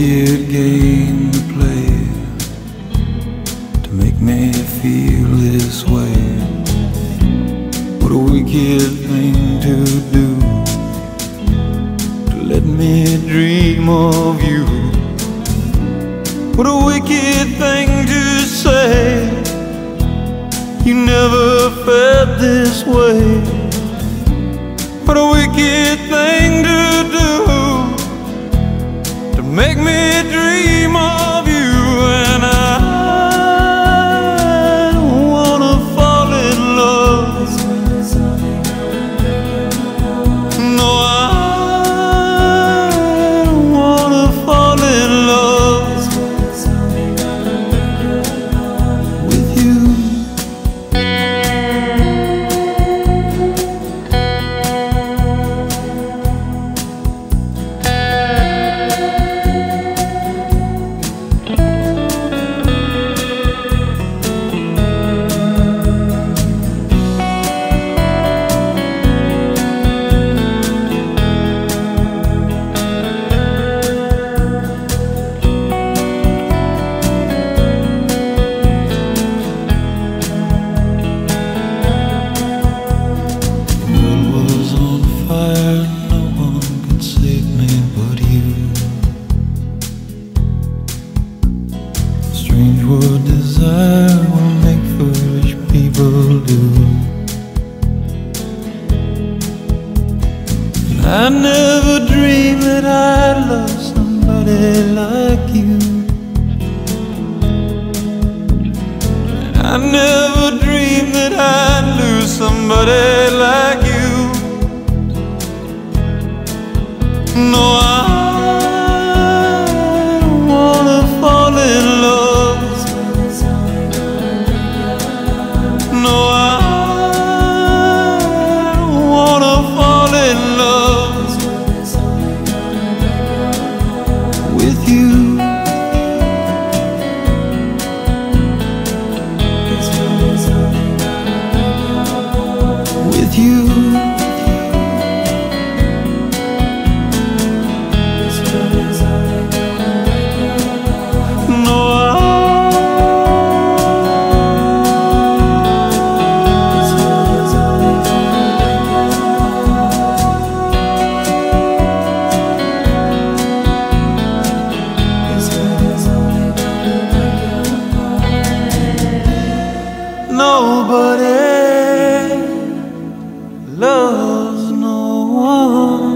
Wicked game to play to make me feel this way. What a wicked thing to do to let me dream of you. What a wicked thing to say. You never felt this way. What a wicked me dream What desire will make foolish people do. And I never dreamed that I'd love somebody like you. And I never loves no one.